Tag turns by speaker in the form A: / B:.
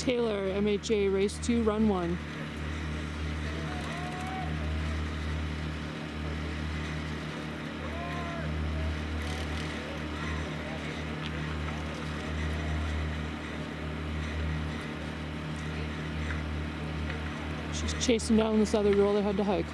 A: Taylor, MHA, race two, run one. She's chasing down this other girl that had to hike.